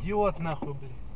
идиот нахуй, блядь.